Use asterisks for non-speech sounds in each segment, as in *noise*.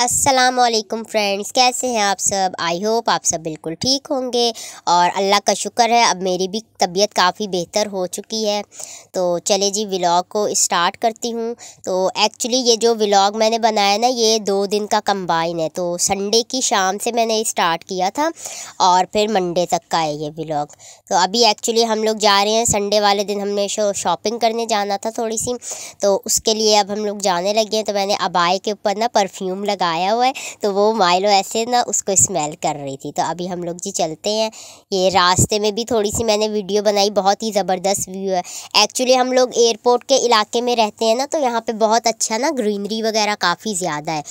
असलकुम फ्रेंड्स कैसे हैं आप सब? आई होप आप सब बिल्कुल ठीक होंगे और अल्लाह का शुक्र है, अब मेरी भी तबीयत काफ़ी बेहतर हो चुकी है। तो चले जी व्लॉग को स्टार्ट करती हूँ। तो एक्चुअली ये जो व्लॉग मैंने बनाया ना, ये दो दिन का कंबाइन है। तो संडे की शाम से मैंने स्टार्ट किया था और फिर मंडे तक का है ये व्लॉग तो अभी एक्चुअली हम लोग जा रहे हैं। संडे वाले दिन हमने शॉपिंग करने जाना था थोड़ी सी। तो उसके लिए अब हम लोग जाने लगे हैं। तो मैंने अबाई के ऊपर ना परफ्यूम लगा आया हुआ है तो वो माइलो ऐसे ना उसको स्मेल कर रही थी। तो अभी हम लोग जी चलते हैं। ये रास्ते में भी थोड़ी सी मैंने वीडियो बनाई, बहुत ही ज़बरदस्त व्यू है। एक्चुअली हम लोग एयरपोर्ट के इलाके में रहते हैं ना तो यहाँ पर बहुत अच्छा ना ग्रीनरी वगैरह काफ़ी ज़्यादा है।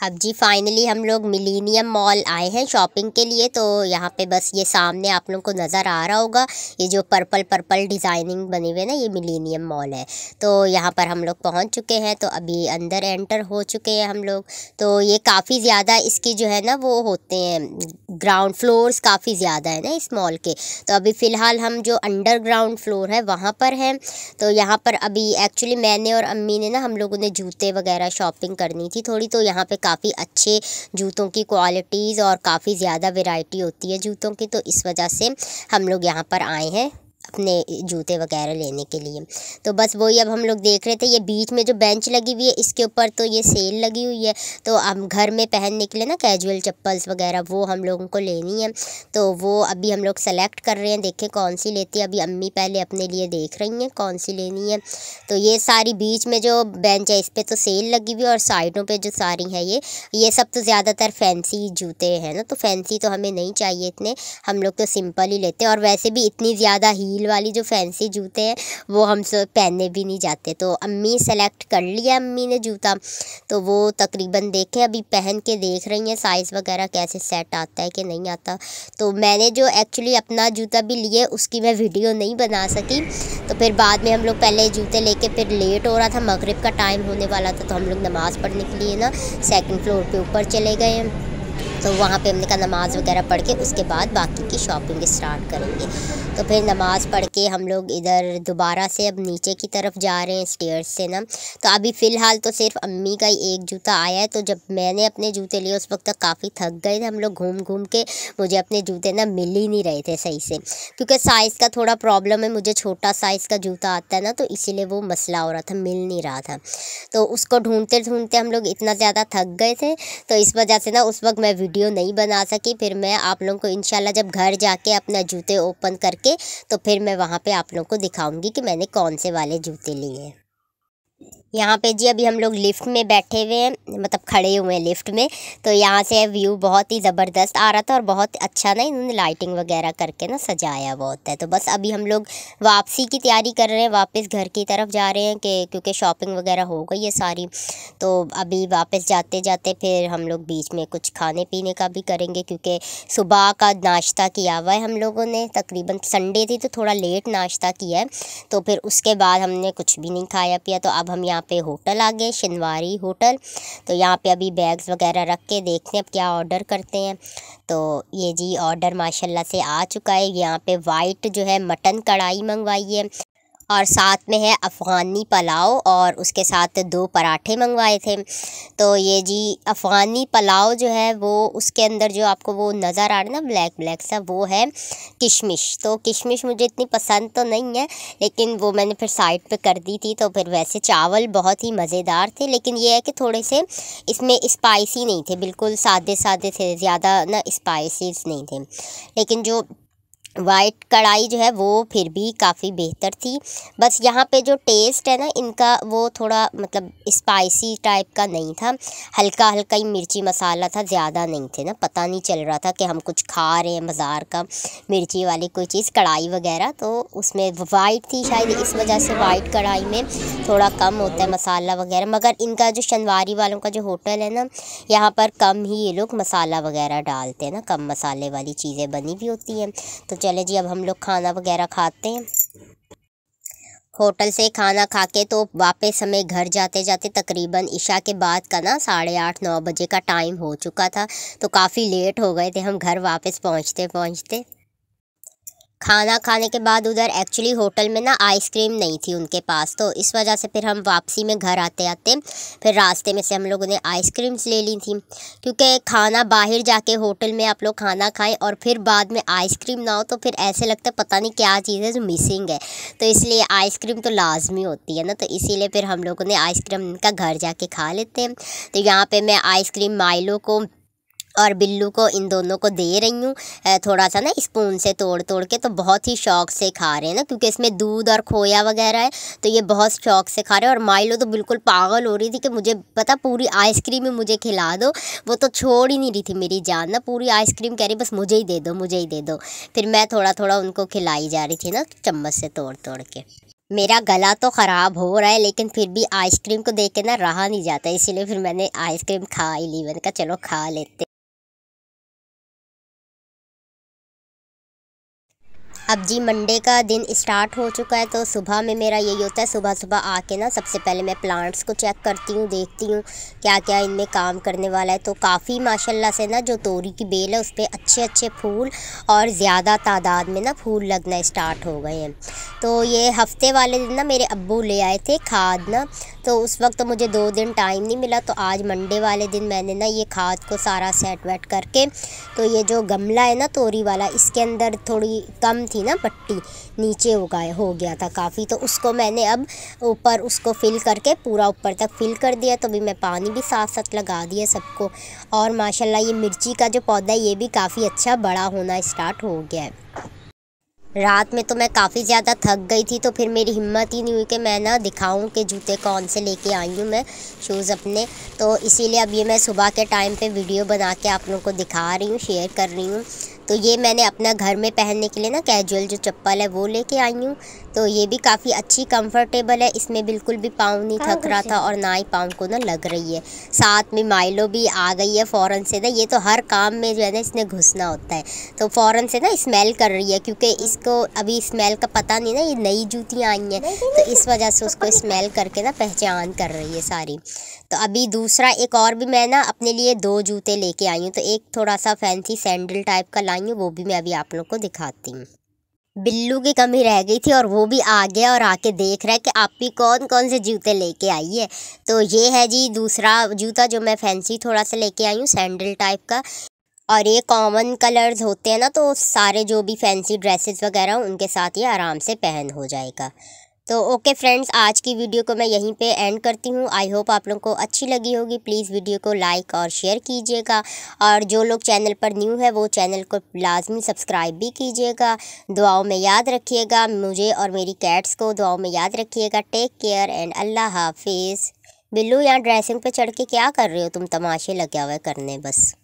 अब जी फाइनली हम लोग मिलीनियम मॉल आए हैं शॉपिंग के लिए तो यहाँ पे बस ये सामने आप लोगों को नज़र आ रहा होगा, ये जो पर्पल पर्पल डिज़ाइनिंग बनी हुई है ना, ये मिलीनियम मॉल है। तो यहाँ पर हम लोग पहुँच चुके हैं तो अभी अंदर एंटर हो चुके हैं हम लोग। तो ये काफ़ी ज़्यादा इसकी जो है ना, वो होते हैं ग्राउंड फ्लोर्स काफ़ी ज़्यादा है ना इस मॉल के। तो अभी फ़िलहाल हम जो अंडरग्राउंड फ्लोर है, वहाँ पर हैं। तो यहाँ पर अभी एक्चुअली मैंने और अम्मी ने ना, हम लोगों ने जूते वगैरह शॉपिंग करनी थी थोड़ी तो यहाँ पर काफ़ी अच्छे जूतों की क्वालिटीज़ और काफ़ी ज़्यादा वेराइटी होती है जूतों की तो इस वजह से हम लोग यहाँ पर आए हैं। अपने जूते वगैरह लेने के लिए। तो बस वही अब हम लोग देख रहे थे, ये बीच में जो बेंच लगी हुई है, इसके ऊपर तो ये सेल लगी हुई है। तो अब घर में पहनने के लिए ना कैजुअल चप्पल्स वगैरह, वो हम लोगों को लेनी है। तो वो अभी हम लोग सेलेक्ट कर रहे हैं, देखें कौन सी लेती है। अभी अम्मी पहले अपने लिए देख रही हैं कौन सी लेनी है। तो ये सारी बीच में जो बेंच है, इस पर तो सेल लगी हुई है और साइडों पर जो सारी है ये ये सब तो ज़्यादातर फैंसी जूते हैं ना। तो फैंसी तो हमें नहीं चाहिए इतने, हम लोग तो सिंपल ही लेते हैं। और वैसे भी इतनी ज़्यादा हील वाली जो फैंसी जूते हैं, वो हम सब पहनने भी नहीं जाते। तो अम्मी सेलेक्ट कर लिया अम्मी ने जूता। तो वो तकरीबन देखें, अभी पहन के देख रही हैं साइज़ वगैरह कैसे सेट आता है कि नहीं आता। तो मैंने जो एक्चुअली अपना जूता भी लिए, उसकी मैं वीडियो नहीं बना सकी। तो फिर बाद में हम लोग पहले जूते लेके फिर लेट हो रहा था, मगरिब का टाइम होने वाला था तो हम लोग नमाज़ पढ़ने के लिए ना सेकंड फ्लोर पे ऊपर चले गए। हैं तो वहाँ पे हमने कहा नमाज़ वगैरह पढ़ के उसके बाद बाकी की शॉपिंग स्टार्ट करेंगे। तो फिर नमाज़ पढ़ के हम लोग इधर दोबारा से अब नीचे की तरफ़ जा रहे हैं स्टेयर्स से ना। तो अभी फ़िलहाल तो सिर्फ़ अम्मी का ही एक जूता आया है तो जब मैंने अपने जूते लिए उस वक्त तक काफ़ी थक गए थे हम लोग घूम घूम के, मुझे अपने जूते ना मिल ही नहीं रहे थे सही से। क्योंकि साइज़ का थोड़ा प्रॉब्लम है, मुझे छोटा साइज़ का जूता आता है ना तो इसीलिए वो मसला हो रहा था, मिल नहीं रहा था। तो उसको ढूंढते ढूंढते हम लोग इतना ज़्यादा थक गए थे तो इस वजह से ना उस वक्त मैं वीडियो नहीं बना सकी, फिर मैं आप लोगों को इनशाला जब घर जाके अपना जूते ओपन करके तो फिर मैं वहाँ पे आप लोगों को दिखाऊँगी कि मैंने कौन से वाले जूते लिए हैं। यहाँ पे जी, अभी हम लोग लिफ्ट में बैठे हुए हैं मतलब खड़े हुए हैं लिफ्ट में। तो यहाँ से व्यू बहुत ही ज़बरदस्त आ रहा था और बहुत अच्छा ना इन्होंने लाइटिंग वगैरह करके ना सजाया बहुत है। तो बस अभी हम लोग वापसी की तैयारी कर रहे हैं, वापस घर की तरफ़ जा रहे हैं कि, क्योंकि शॉपिंग वगैरह हो गई है सारी। तो अभी वापस जाते जाते फिर हम लोग बीच में कुछ खाने पीने का भी करेंगे, क्योंकि सुबह का नाश्ता किया हुआ है हम लोगों ने। तकरीबन संडे थी तो थोड़ा लेट नाश्ता किया है। तो फिर उसके बाद हमने कुछ भी नहीं खाया पिया तो अब हम यहाँ यहाँ पे होटल आ गए, शिनवारी होटल। तो यहाँ पे अभी बैग्स वगैरह रख के देखते हैं अब क्या ऑर्डर करते हैं। तो ये जी ऑर्डर माशाल्लाह से आ चुका है। यहाँ पे वाइट जो है मटन कढ़ाई मंगवाई है। और साथ में है अफ़गानी पुलाव और उसके साथ दो पराठे मंगवाए थे। तो ये जी, अफ़गानी पुलाव जो है, वो उसके अंदर जो आपको वो नज़र आ रहा है ना, ब्लैक ब्लैक सा, वो है किशमिश। तो किशमिश मुझे इतनी पसंद तो नहीं है, लेकिन वो मैंने फिर साइड पे कर दी थी तो फिर वैसे चावल बहुत ही मज़ेदार थे, लेकिन ये है कि थोड़े से इसमें स्पाइसी नहीं थे, बिल्कुल सादे सादे थे, ज़्यादा ना स्पाइसीज नहीं थे। लेकिन जो वाइट कढ़ाई जो है वो फिर भी काफ़ी बेहतर थी। बस यहाँ पे जो टेस्ट है ना, इनका वो थोड़ा मतलब स्पाइसी टाइप का नहीं था। हल्का हल्का ही मिर्ची मसाला था, ज़्यादा नहीं थे ना। पता नहीं चल रहा था कि हम कुछ खा रहे हैं बाज़ार का मिर्ची वाली कोई चीज़, कढ़ाई वगैरह। तो उसमें वाइट थी शायद, इस वजह से वाइट कढ़ाई में थोड़ा कम होता है मसाला वगैरह। मगर इनका जो शनवारी वालों का जो होटल है ना, यहाँ पर कम ही ये लोग मसाला वगैरह डालते हैं ना। कम मसाले वाली चीज़ें बनी भी होती हैं। तो चले जी, अब हम लोग खाना वगैरह खाते हैं। होटल से खाना खा के तो वापस हमें घर जाते जाते तकरीबन ईशा के बाद का ना साढ़े आठ, नौ बजे का टाइम हो चुका था तो काफ़ी लेट हो गए थे, हम घर वापस पहुँचते पहुँचते खाना खाने के बाद उधर एक्चुअली होटल में ना आइसक्रीम नहीं थी उनके पास तो इस वजह से फिर हम वापसी में घर आते आते फिर रास्ते में से हम लोगों ने आइसक्रीम्स ले ली थी। क्योंकि खाना बाहर जाके होटल में आप लोग खाना खाएँ और फिर बाद में आइसक्रीम ना हो तो फिर ऐसे लगता है पता नहीं क्या चीज़ है जो मिसिंग है। तो इसलिए आइसक्रीम तो लाजमी होती है ना तो इसीलिए फिर हम लोगों ने आइसक्रीम का घर जाके खा लेते हैं। तो यहाँ पर मैं आइसक्रीम माइलो को और बिल्लू को इन दोनों को दे रही हूँ। थोड़ा सा ना स्पून से तोड़ तोड़ के तो बहुत ही शौक से खा रहे हैं ना, क्योंकि इसमें दूध और खोया वगैरह है तो ये बहुत शौक से खा रहे हैं। और माइलो तो बिल्कुल पागल हो रही थी कि मुझे, पता पूरी आइसक्रीम ही मुझे खिला दो। वो तो छोड़ ही नहीं रही थी मेरी जान ना, पूरी आइसक्रीम कह रही, बस मुझे ही दे दो, मुझे ही दे दो। फिर मैं थोड़ा थोड़ा उनको खिलाई जा रही थी ना, चम्मच से तोड़ तोड़ के। मेरा गला तो ख़राब हो रहा है, लेकिन फिर भी आइसक्रीम को देख के ना रहा नहीं जाता, इसीलिए फिर मैंने आइसक्रीम खा ही ली। मैंने कहा, चलो खा लेते अब जी मंडे का दिन स्टार्ट हो चुका है तो सुबह में मेरा यही होता है सुबह सुबह आके ना सबसे पहले मैं प्लांट्स को चेक करती हूँ, देखती हूँ क्या क्या इनमें काम करने वाला है। तो काफ़ी माशाल्लाह से ना जो तोरी की बेल है उस पर अच्छे अच्छे फूल और ज़्यादा तादाद में ना फूल लगना स्टार्ट हो गए हैं। तो ये हफ़्ते वाले दिन ना मेरे अब्बू ले आए थे खाद ना तो उस वक्त तो मुझे दो दिन टाइम नहीं मिला तो आज मंडे वाले दिन मैंने ना ये खाद को सारा सेट वेट करके तो ये जो गमला है ना तोरी वाला, इसके अंदर थोड़ी कम थी ना पट्टी, नीचे उगाए हो गया था काफ़ी तो उसको मैंने अब ऊपर उसको फिल करके पूरा ऊपर तक फिल कर दिया तो भी मैं पानी भी साथ साथ लगा दिया सबको। और माशाल्लाह ये मिर्ची का जो पौधा है, ये भी काफ़ी अच्छा बड़ा होना स्टार्ट हो गया है। रात में तो मैं काफ़ी ज़्यादा थक गई थी तो फिर मेरी हिम्मत ही नहीं हुई कि मैं ना दिखाऊँ कि जूते कौन से लेके आई हूँ मैं शूज़ अपने। तो इसीलिए अब ये मैं सुबह के टाइम पे वीडियो बना के आप लोगों को दिखा रही हूँ शेयर कर रही हूँ। तो ये मैंने अपना घर में पहनने के लिए ना कैजुअल जो चप्पल है वो लेके आई हूँ। तो ये भी काफ़ी अच्छी कंफर्टेबल है। इसमें बिल्कुल भी पाँव नहीं थक रहा था और ना ही पाँव को ना लग रही है। साथ में माइलो भी आ गई है फ़ौरन से ना। ये तो हर काम में जो है ना इसने घुसना होता है। तो फ़ौरन से ना स्मेल कर रही है क्योंकि इसको अभी स्मेल का पता नहीं ना ये नई जूतियाँ आई हैं। तो इस वजह से उसको *laughs* स्मेल करके ना पहचान कर रही है सारी। तो अभी दूसरा एक और भी मैं ना अपने लिए दो जूते लेके आई हूँ। तो एक थोड़ा सा फैंसी सैंडल टाइप का लाई हूँ, वो भी मैं अभी आप लोग को दिखाती हूँ। बिल्लू की कमी रह गई थी और वो भी आ गया और आके देख रहा है कि आप भी कौन कौन से जूते लेके आई है। तो ये है जी दूसरा जूता जो मैं फैंसी थोड़ा सा लेके आई हूँ, सैंडल टाइप का। और ये कॉमन कलर्स होते हैं ना तो सारे जो भी फैंसी ड्रेसेस वगैरह उनके साथ ये आराम से पहन हो जाएगा। तो ओके फ्रेंड्स आज की वीडियो को मैं यहीं पे एंड करती हूँ। आई होप आप लोगों को अच्छी लगी होगी। प्लीज़ वीडियो को लाइक और शेयर कीजिएगा। और जो लोग चैनल पर न्यू है, वो चैनल को लाजमी सब्सक्राइब भी कीजिएगा। दुआओं में याद रखिएगा। मुझे और मेरी कैट्स को दुआओं में याद रखिएगा। टेक केयर एंड अल्लाह हाफिज़ बिल्लू, यहाँ ड्रेसिंग पे चढ़ के क्या कर रहे हो? तुम तमाशे लगे हुए करने, बस।